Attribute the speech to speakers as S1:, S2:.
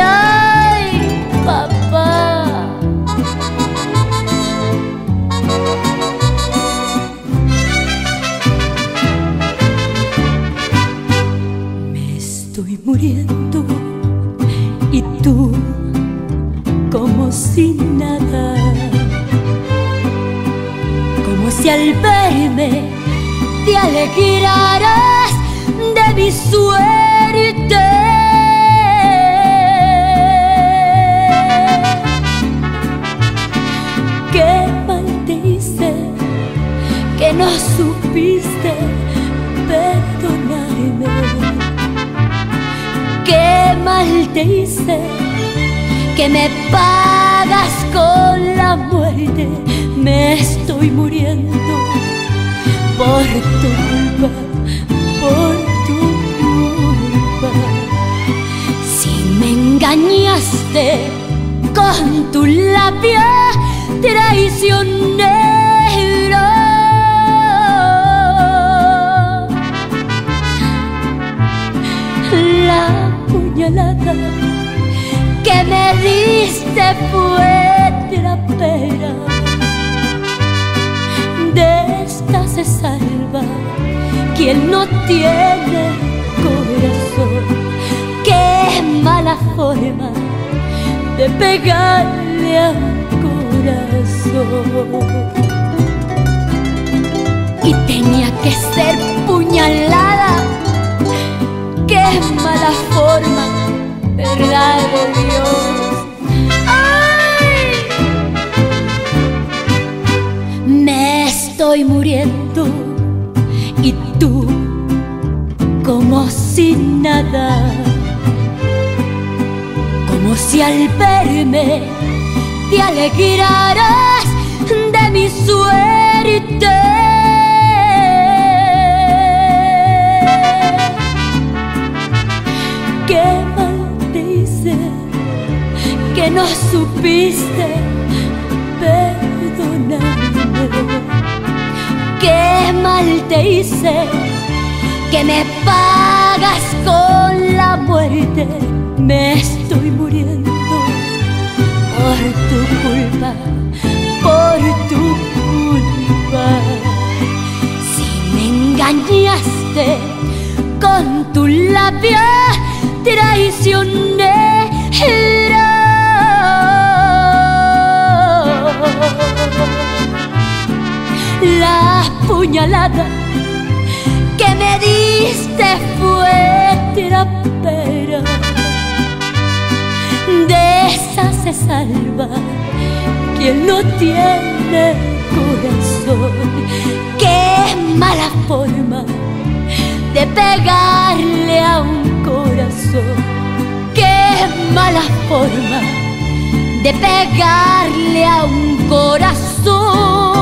S1: ay, papá. Me estoy muriendo y tú como si nada, como si al verme te alegrarás de mi suerte. Supiste perdonarme. Qué mal te hice que me pagas con la muerte. Me estoy muriendo por tu culpa, por tu culpa. Si me engañaste que me diste fue trapera. De esta se salva quien no tiene corazón. Qué mala forma de pegarle a un corazón. Y tenía que ser puñalada. Qué mala forma, estoy muriendo y tú como si nada, como si al verme te alegrarás de mi suerte. Qué mal te hice que no supiste perdonarme. Mal te hice que me pagas con la muerte. Me estoy muriendo por tu culpa, por tu culpa. Si me engañaste con tu labio traicionero. Puñalada que me diste fue trapera. De esa se salva quien no tiene corazón. Qué mala forma de pegarle a un corazón. Qué mala forma de pegarle a un corazón.